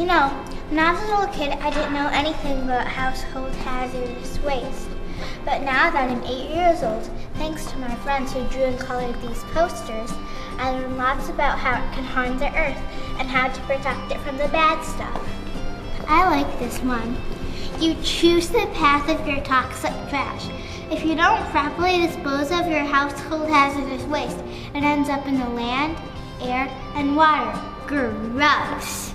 You know, when I was a little kid, I didn't know anything about household hazardous waste. But now that I'm eight years old, thanks to my friends who drew and colored these posters, I learned lots about how it can harm the earth and how to protect it from the bad stuff. I like this one. You choose the path of your toxic trash. If you don't properly dispose of your household hazardous waste, it ends up in the land, air, and water. Gross.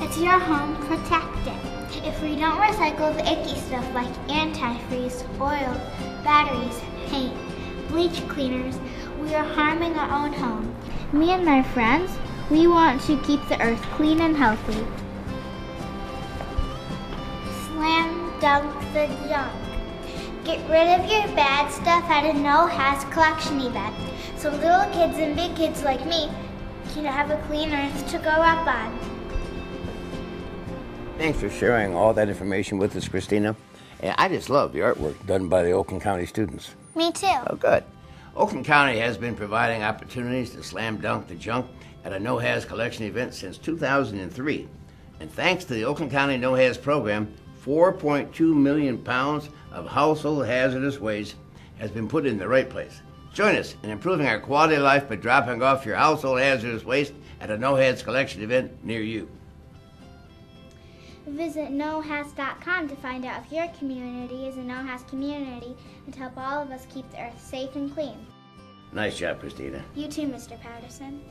It's your home, protect it. If we don't recycle the icky stuff like antifreeze, oil, batteries, paint, bleach cleaners, we are harming our own home. Me and my friends, we want to keep the earth clean and healthy. Slam dunk the junk. Get rid of your bad stuff at a No-Haz collection event so little kids and big kids like me can have a clean earth to grow up on. Thanks for sharing all that information with us, Christina. And I just love the artwork done by the Oakland County students. Me too. Oh, good. Oakland County has been providing opportunities to slam dunk the junk at a No-Haz collection event since 2003. And thanks to the Oakland County No-Haz program, 4.2 million pounds of household hazardous waste has been put in the right place. Join us in improving our quality of life by dropping off your household hazardous waste at a No-Haz collection event near you. Visit nohaz.com to find out if your community is a No-Haz community and to help all of us keep the earth safe and clean. Nice job, Christina. You too, Mr. Patterson.